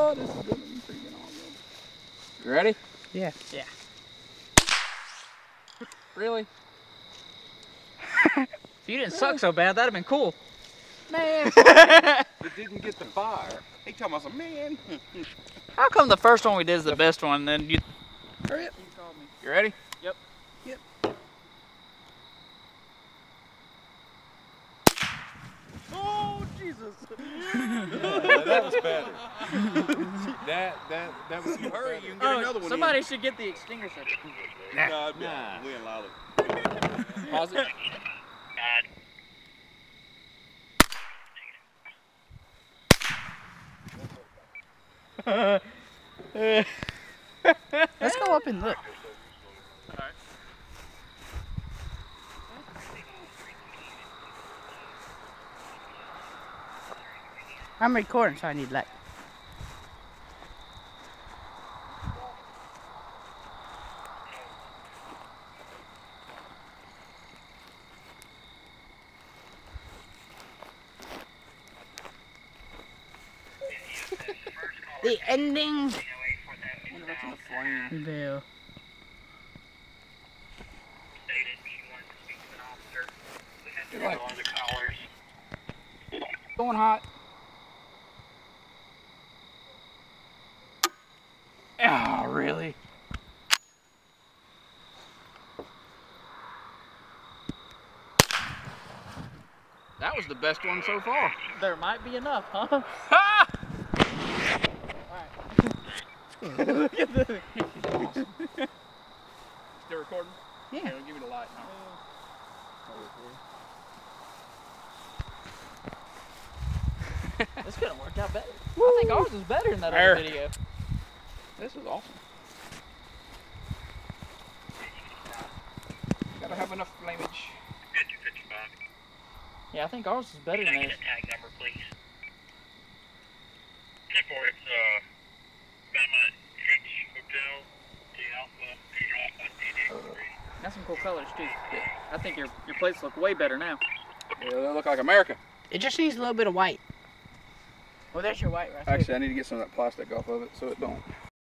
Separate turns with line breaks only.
Oh, this is gonna be freaking awesome. You ready?
Yeah.
Yeah.
Really?
If you didn't suck so bad, that'd have been cool.
Man.
It didn't get the fire. He talking about some man.
How come the first one we did is the best one, then you...
Hurry up. You ready?
Yep.
Yep.
Oh Jesus! that was better. That that that was
Hurry, you can get
Oh,
another one.
somebody should get the extinguisher.
Nah, nah. We in Lolly.
Pause it.
Let's go up and look. I'm recording, so I need light. The ending
Wonder if it's in the flame.
video.
You're like going hot. Oh, really? That was the best one so far.
There might be enough, huh?
Ha!
Look at the...
Still recording?
Yeah.
Here, give me the light. Huh?
This could have worked out better. I think ours is better than that
There.
other video.
This is awesome. Gotta have enough flamage.
Yeah, I think ours is better than theirs.
tag number, please?
Some cool colors too. I think your your plates look way better now.
Yeah, they look like America.
It just needs a little bit of white. Well, there's your white right there.
Actually, I need to get some of that plastic off of it so it don't